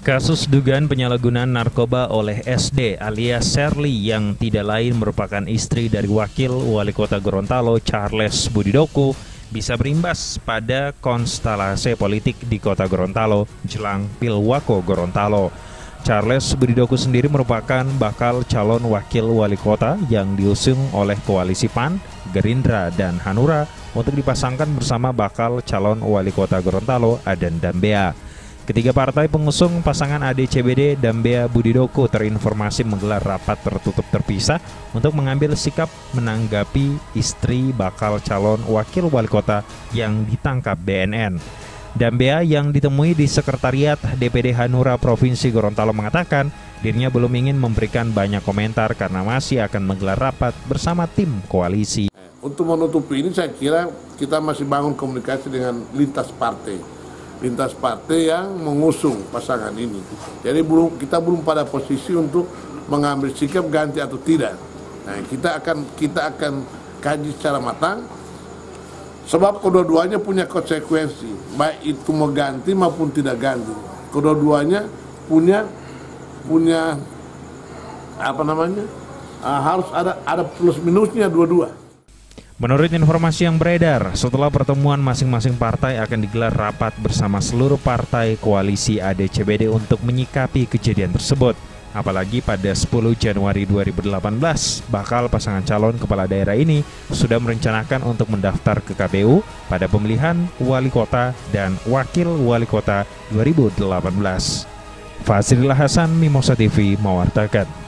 Kasus dugaan penyalahgunaan narkoba oleh SD alias Serly yang tidak lain merupakan istri dari wakil wali kota Gorontalo Charles Budidoko bisa berimbas pada konstelasi politik di kota Gorontalo jelang Pilwako Gorontalo. Charles Budidoko sendiri merupakan bakal calon wakil wali kota yang diusung oleh koalisi PAN, Gerindra, dan Hanura untuk dipasangkan bersama bakal calon wali kota Gorontalo Adan Dambea. Ketiga partai pengusung pasangan ADCBD Dambea Budidoko terinformasi menggelar rapat tertutup terpisah untuk mengambil sikap menanggapi istri bakal calon wakil wali kota yang ditangkap BNN. Dambea yang ditemui di Sekretariat DPD Hanura Provinsi Gorontalo mengatakan dirinya belum ingin memberikan banyak komentar karena masih akan menggelar rapat bersama tim koalisi. Untuk menutupi ini saya kira kita masih bangun komunikasi dengan lintas partai lintas partai yang mengusung pasangan ini. Jadi belum kita belum pada posisi untuk mengambil sikap ganti atau tidak. Nah, kita akan kita akan kaji secara matang. Sebab kedua-duanya punya konsekuensi, baik itu mau ganti maupun tidak ganti. Kedua-duanya punya punya apa namanya? Uh, harus ada ada plus minusnya dua-dua. Menurut informasi yang beredar, setelah pertemuan masing-masing partai akan digelar rapat bersama seluruh partai koalisi ADCBD untuk menyikapi kejadian tersebut. Apalagi pada 10 Januari 2018, bakal pasangan calon kepala daerah ini sudah merencanakan untuk mendaftar ke KPU pada pemilihan wali kota dan wakil wali kota 2018. Fasilah Hasan, Mimosa TV, mewartakan.